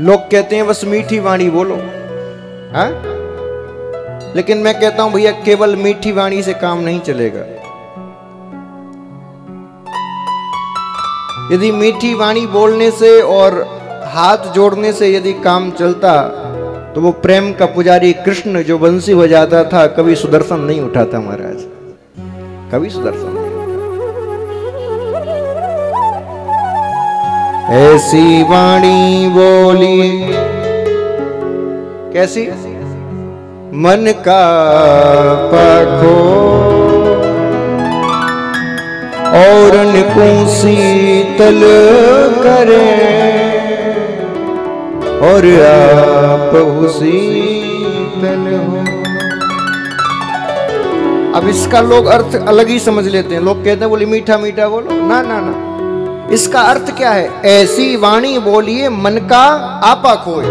लोग कहते हैं, बस मीठी वाणी बोलो। हा? लेकिन मैं कहता हूँ, भैया, केवल मीठी वाणी से काम नहीं चलेगा। यदि मीठी वाणी बोलने से और हाथ जोड़ने से यदि काम चलता तो वो प्रेम का पुजारी कृष्ण जो बंसी बजाता था, कभी सुदर्शन नहीं उठाता महाराज। कभी सुदर्शन नहीं। ऐसी वाणी बोली। कैसी? मन का पखो और शीतल करे। और आप शीतल हो। अब इसका लोग अर्थ अलग ही समझ लेते हैं। लोग कहते हैं बोले मीठा मीठा बोलो। ना ना ना। इसका अर्थ क्या है? ऐसी वाणी बोलिए, मन का आपा खोए।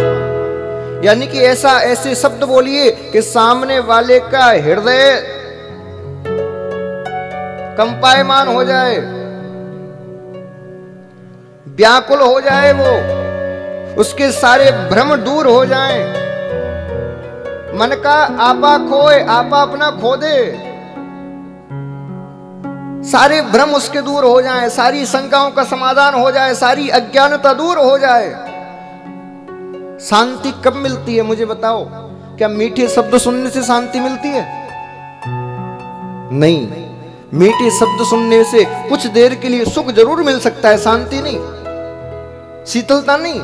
यानी कि ऐसा, ऐसे शब्द बोलिए कि सामने वाले का हृदय कंपायमान हो जाए, व्याकुल हो जाए वो, उसके सारे भ्रम दूर हो जाएँ। मन का आपा खोए, आपा अपना खो दे। सारे भ्रम उसके दूर हो जाए, सारी शंकाओं का समाधान हो जाए, सारी अज्ञानता दूर हो जाए। शांति कब मिलती है मुझे बताओ? क्या मीठे शब्द सुनने से शांति मिलती है? नहीं। मीठे शब्द सुनने से कुछ देर के लिए सुख ज़रूर मिल सकता है, शांति नहीं। शीतलता नहीं।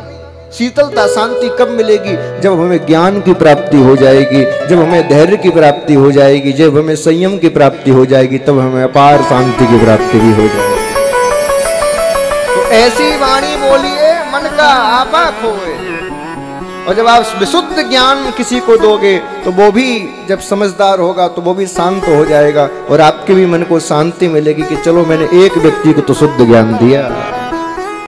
शीतलता, शांति कब मिलेगी? जब हमें ज्ञान की प्राप्ति हो जाएगी, जब हमें धैर्य की प्राप्ति हो जाएगी, जब हमें संयम की प्राप्ति हो जाएगी, तब हमें अपार शांति की प्राप्ति भी हो जाएगी। तो ऐसी वाणी बोलिए, मन का आपा खोए। और जब आप विशुद्ध ज्ञान किसी को दोगे तो वो भी जब समझदार होगा तो वो भी शांत हो जाएगा, और आपके भी मन को शांति मिलेगी कि चलो मैंने एक व्यक्ति को तो शुद्ध ज्ञान दिया।